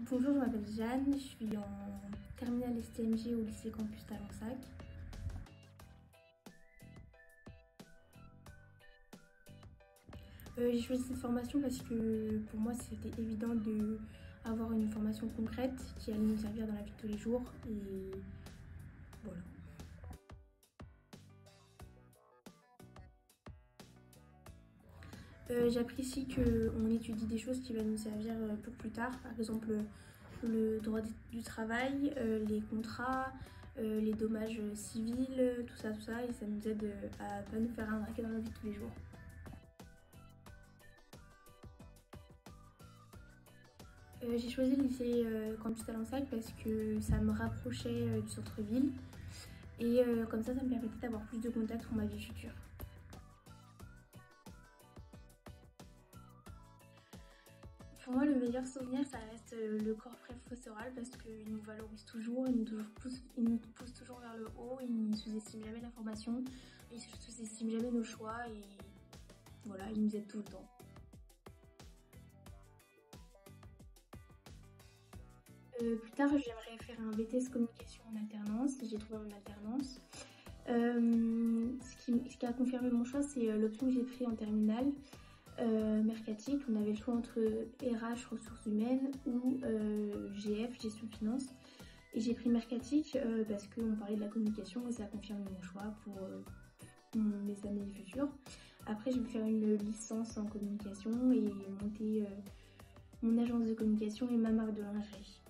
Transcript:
Bonjour, je m'appelle Jeanne, je suis en terminale STMG au lycée Campus Talensac. Euh, j'ai choisi cette formation parce que pour moi c'était évident d'avoir une formation concrète qui allait nous servir dans la vie de tous les jours et voilà. Euh, j'apprécie qu'on étudie des choses qui vont nous servir euh, pour plus tard, par exemple le droit du travail, euh, les contrats, les dommages civils, tout ça, tout ça, et ça nous aide à pas nous faire arnaquer dans la vie de tous les jours. J'ai choisi le lycée Campus Talensac parce que ça me rapprochait du centre-ville et comme ça, ça me permettait d'avoir plus de contacts pour ma vie future. Pour moi, le meilleur souvenir, ça reste euh, le corps professoral parce qu'il nous valorise toujours, il nous, pousse, toujours vers le haut, il ne sous-estime jamais la formation, il ne sous-estime jamais nos choix et voilà, il nous aide tout le temps. Euh, plus tard, j'aimerais faire un BTS communication en alternance. J'ai trouvé mon alternance. Euh, ce, qui, ce, qui, a confirmé mon choix, c'est l'option que j'ai prise en terminale. Euh, mercatique, on avait le choix entre RH, ressources humaines ou euh, GF, gestion finance. Et j'ai pris mercatique euh, parce qu'on parlait de la communication et ça a confirmé mon choix pour mes années futures. Après, je vais faire une licence en communication et monter mon agence de communication et ma marque de lingerie.